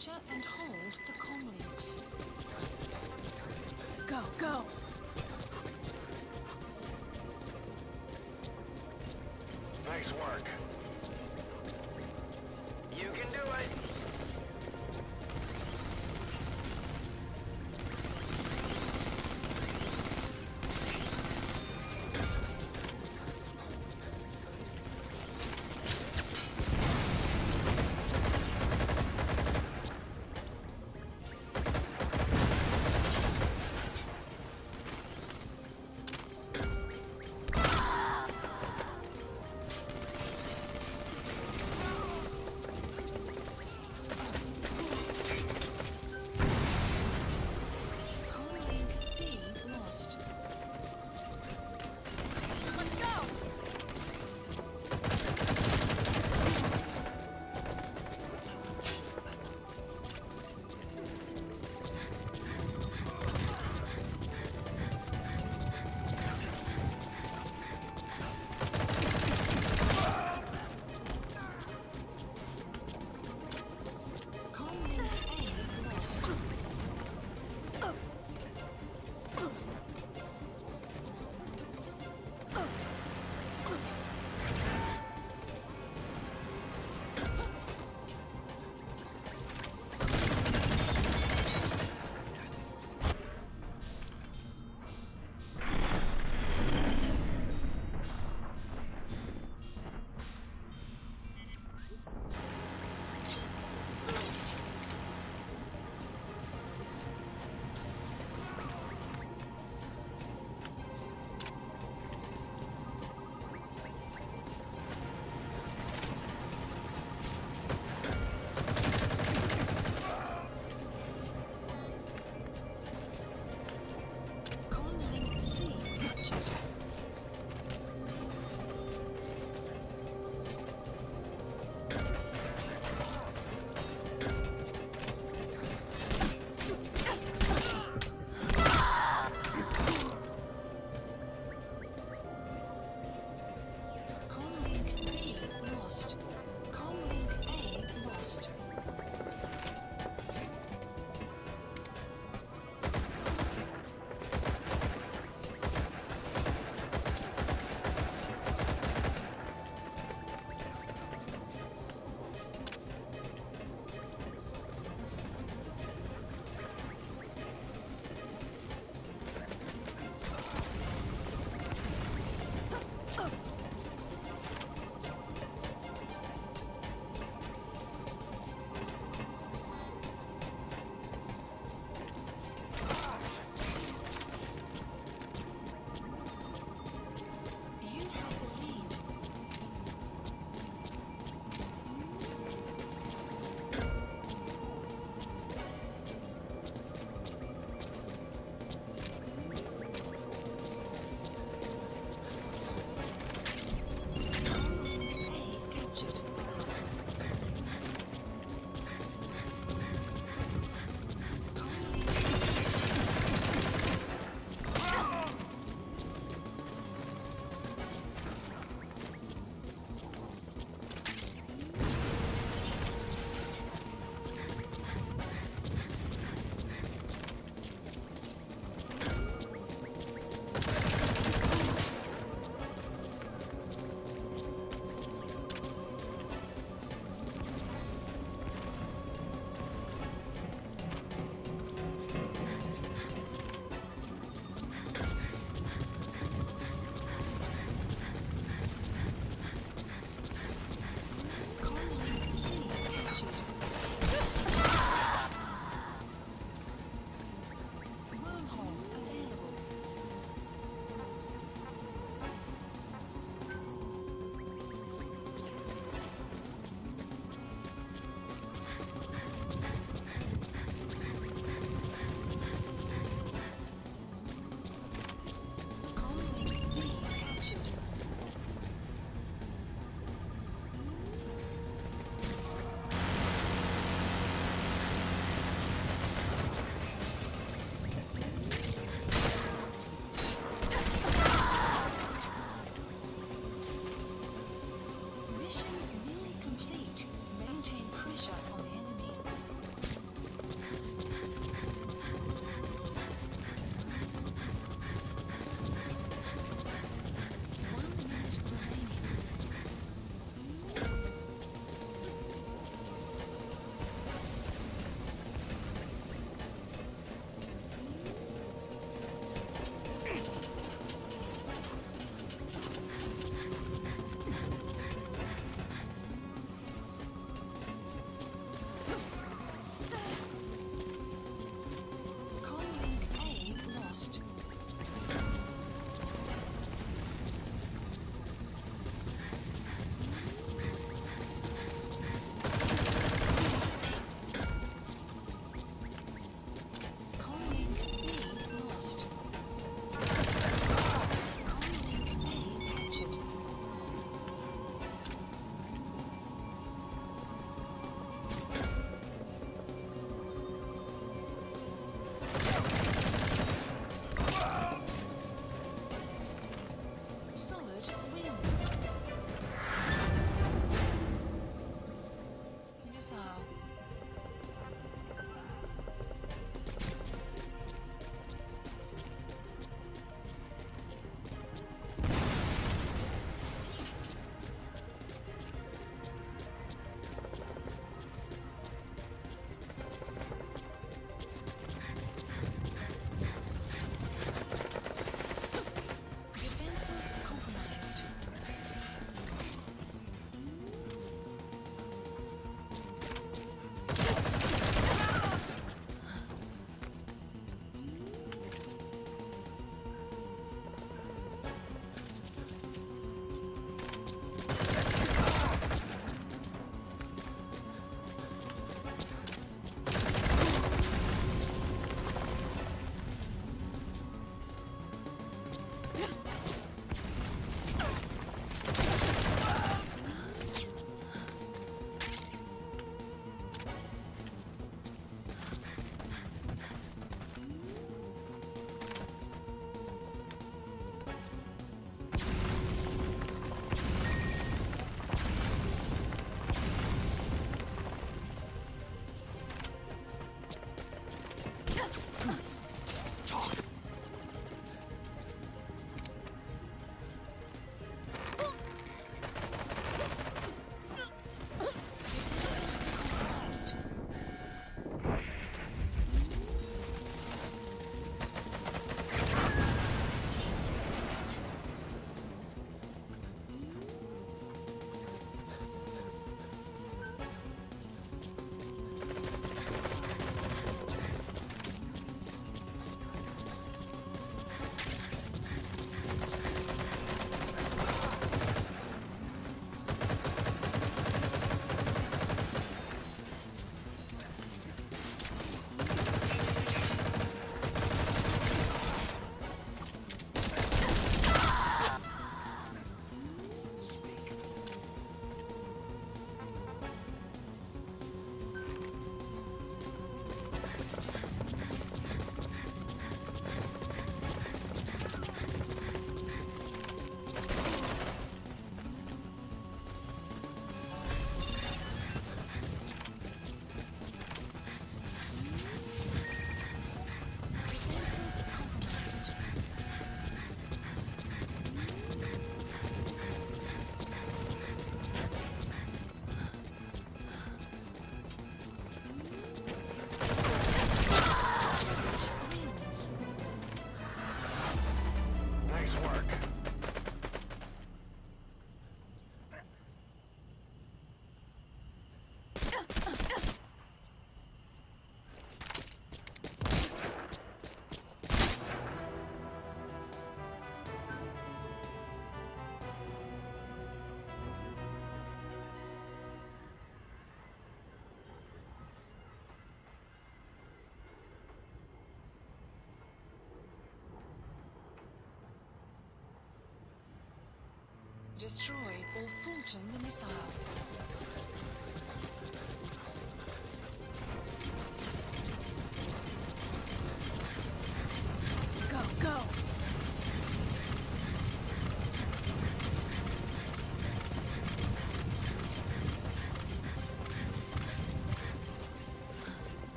Capture and hold the comlinks. Go, go! Destroy or Fulton the missile.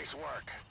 Nice work.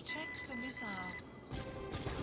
Protect the missile.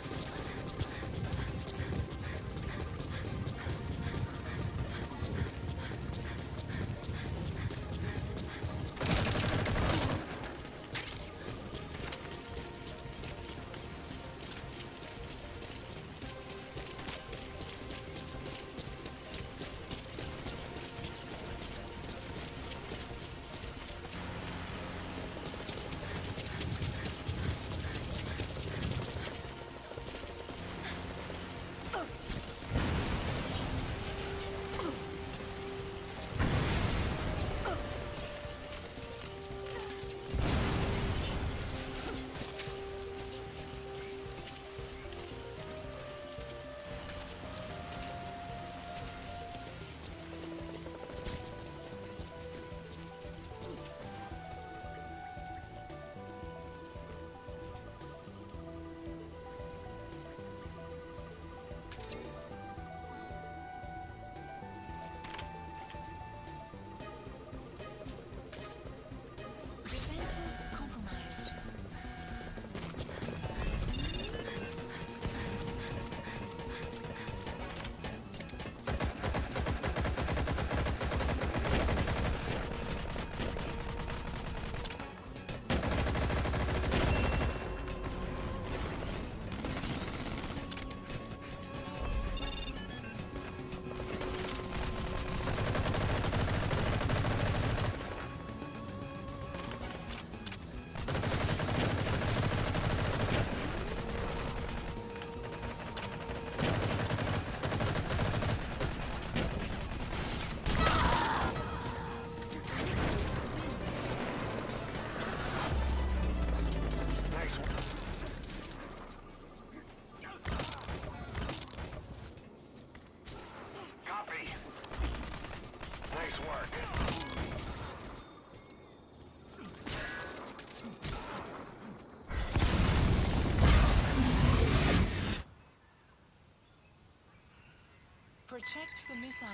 Protect the missile.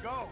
Go!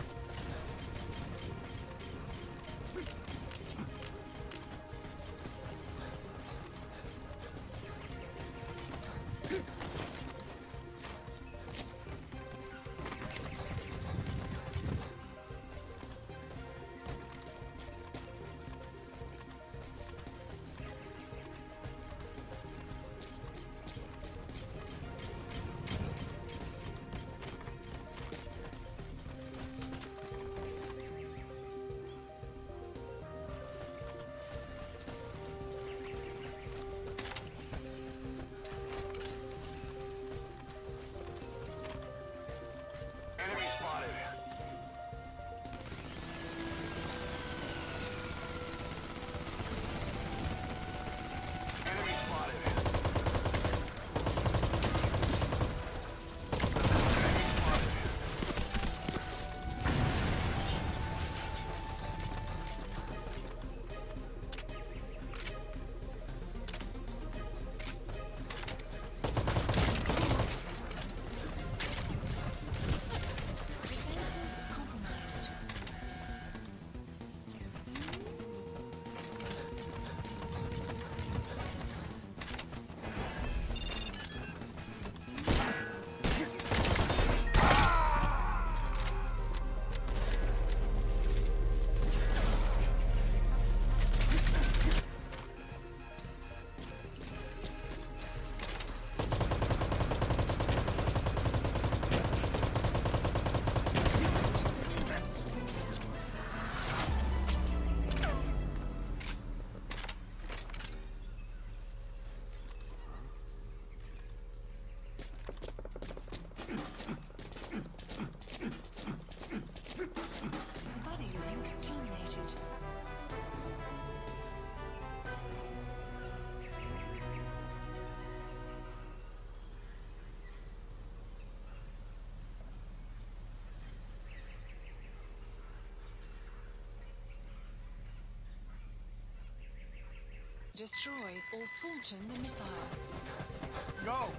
Destroy or Fulton the missile. Go!